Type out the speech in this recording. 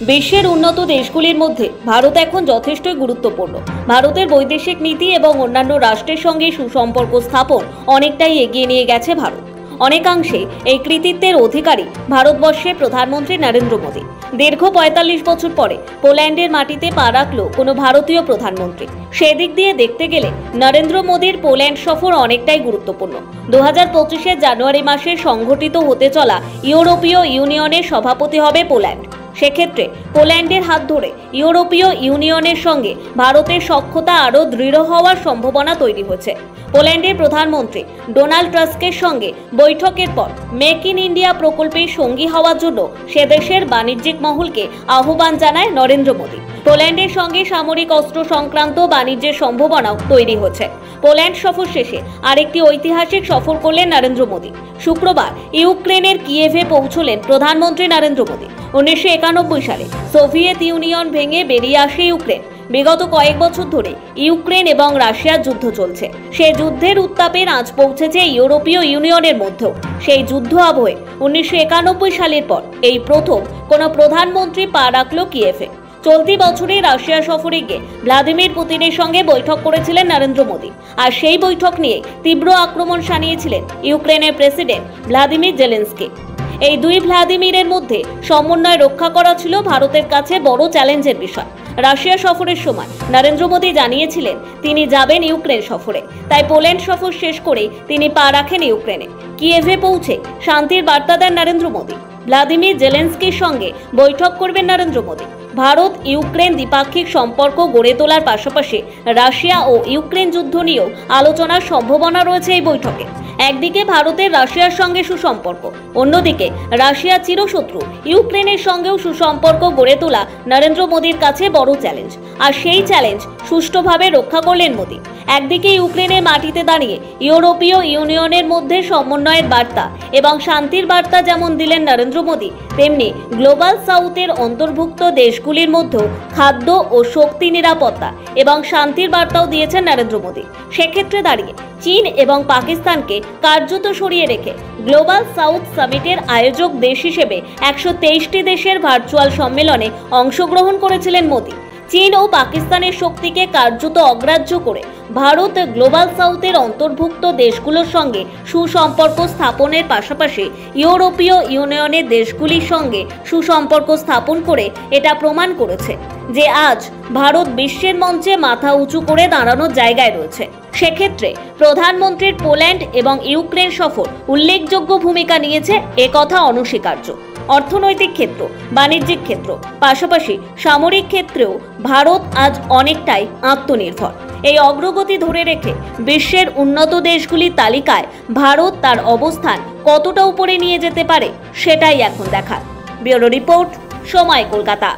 বিশ্বের উন্নত দেশগুলির মধ্যে ভারত এখন যথেষ্টই গুরুত্বপূর্ণ। ভারতের বৈদেশিক নীতি এবং অন্যান্য রাষ্ট্রের সঙ্গে সুসম্পর্ক স্থাপন অনেকটাই এগিয়ে নিয়ে গেছে ভারত। অনেকাংশে এই কৃতিত্বের অধিকারী ভারতবর্ষের প্রধানমন্ত্রী নরেন্দ্র মোদী। দীর্ঘ পঁয়তাল্লিশ বছর পরে পোল্যান্ডের মাটিতে পা রাখল কোনো ভারতীয় প্রধানমন্ত্রী। সেদিক দিয়ে দেখতে গেলে নরেন্দ্র মোদীর পোল্যান্ড সফর অনেকটাই গুরুত্বপূর্ণ। দু হাজার জানুয়ারি মাসে সংঘটিত হতে চলা ইউরোপীয় ইউনিয়নের সভাপতি হবে পোল্যান্ড। সেক্ষেত্রে পোল্যান্ডের হাত ধরে ইউরোপীয় ইউনিয়নের সঙ্গে ভারতের সক্ষতা আরও দৃঢ় হওয়ার সম্ভাবনা তৈরি হয়েছে। পোল্যান্ডের প্রধানমন্ত্রী ডোনাল্ড ট্রাস্কের সঙ্গে বৈঠকের পর মেক ইন ইন্ডিয়া প্রকল্পের সঙ্গী হওয়ার জন্য সে দেশের বাণিজ্যিক মহলকে আহ্বান জানায় নরেন্দ্র মোদী। পোল্যান্ডের সঙ্গে সামরিক অস্ত্র সংক্রান্ত বাণিজ্যের সম্ভাবনাও তৈরি হচ্ছে পোল্যান্ড সফর শেষে আরেকটি ঐতিহাসিক সফর করলেন নরেন্দ্র মোদী। শুক্রবার ইউক্রেনের কিয়েভে পৌঁছলেন প্রধানমন্ত্রী নরেন্দ্র মোদী। উনিশশো একানব্বই সালে সোভিয়েত ইউনিয়ন ভেঙে বেরিয়ে আসে ইউক্রেন। বিগত কয়েক বছর ধরে ইউক্রেন এবং রাশিয়ার যুদ্ধ চলছে। সেই যুদ্ধের উত্তাপের আঁচ পৌঁছেছে ইউরোপীয় ইউনিয়নের মধ্যেও। সেই যুদ্ধ আবহে উনিশশো একানব্বই সালের পর এই প্রথম কোনো প্রধানমন্ত্রী পা রাখল কিয়েভে। চলতি বছরে রাশিয়া সফরে গিয়ে ভ্লাদিমির পুতিনের সঙ্গে বৈঠক করেছিলেন নরেন্দ্র মোদী। আর সেই বৈঠক নিয়ে তীব্র আক্রমণ সানিয়েছিলেন ইউক্রেনের প্রেসিডেন্ট ভ্লাদিমির জেলেন্সকি। এই দুই ভ্লাদিমিরের মধ্যে সমন্বয় রক্ষা করা ছিল ভারতের কাছে বড় চ্যালেঞ্জের বিষয়। রাশিয়া সফরের সময় নরেন্দ্র মোদী জানিয়েছিলেন, তিনি যাবেন ইউক্রেন সফরে। তাই পোল্যান্ড সফর শেষ করেই তিনি পা রাখেন ইউক্রেনে। কিয়েভে পৌঁছে শান্তির বার্তা দেন নরেন্দ্র মোদী। ভ্লাদিমির জেলেন্সকির সঙ্গে বৈঠক করবেন নরেন্দ্র মোদী। ভারত ইউক্রেন দ্বিপাক্ষিক সম্পর্ক গড়ে তোলার পাশাপাশি রাশিয়া ও ইউক্রেন যুদ্ধ নিয়েও আলোচনার সম্ভাবনা রয়েছে এই বৈঠকে। একদিকে ভারতের রাশিয়ার সঙ্গে সুসম্পর্ক, অন্যদিকে রাশিয়া চিরশত্রু ইউক্রেনের সঙ্গেও সুসম্পর্ক গড়ে তোলা নরেন্দ্র মোদীর কাছে বড় চ্যালেঞ্জ। আর সেই চ্যালেঞ্জ সুষ্ঠুভাবে রক্ষা করলেন মোদী। একদিকে ইউক্রেনের মাটিতে দাঁড়িয়ে ইউরোপীয় ইউনিয়নের মধ্যে সমন্বয়ের বার্তা এবং শান্তির বার্তা যেমন দিলেন নরেন্দ্র মোদী তেমনি গ্লোবাল সাউথের অন্তর্ভুক্ত দেশগুলির মধ্যেও খাদ্য ও শক্তি নিরাপত্তা এবং শান্তির বার্তাও দিয়েছেন নরেন্দ্র মোদী সেক্ষেত্রে দাঁড়িয়ে চীন এবং পাকিস্তানকে কার্যত সরিয়ে রেখে গ্লোবাল সাউথ সামিটের আয়োজক দেশ হিসেবে একশো দেশের ভার্চুয়াল সম্মেলনে অংশগ্রহণ করেছিলেন মোদী। চীন ও পাকিস্তানের শক্তিকে কার্যত অগ্রাহ্য করে ভারত গ্লোবাল সাউথের অন্তর্ভুক্ত দেশগুলোর সঙ্গে সুসম্পর্ক স্থাপনের পাশাপাশি ইউরোপীয় ইউনিয়নের দেশগুলির সঙ্গে সুসম্পর্ক স্থাপন করে এটা প্রমাণ করেছে। যে আজ ভারত বিশ্বের মঞ্চে মাথা উঁচু করে দাঁড়ানোর জায়গায় রয়েছে। সেক্ষেত্রে প্রধানমন্ত্রীর পোল্যান্ড এবং ইউক্রেন সফর উল্লেখযোগ্য ভূমিকা নিয়েছে একথা অনস্বীকার্য। অর্থনৈতিক ক্ষেত্র, বাণিজ্যিক ক্ষেত্র, পাশাপাশি সামরিক ক্ষেত্রেও ভারত আজ অনেকটাই আত্মনির্ভর। এই অগ্রগতি ধরে রেখে বিশ্বের উন্নত দেশগুলির তালিকায় ভারত তার অবস্থান কতটা উপরে নিয়ে যেতে পারে সেটাই এখন দেখার। ব্যুরো রিপোর্ট, সময় কলকাতা।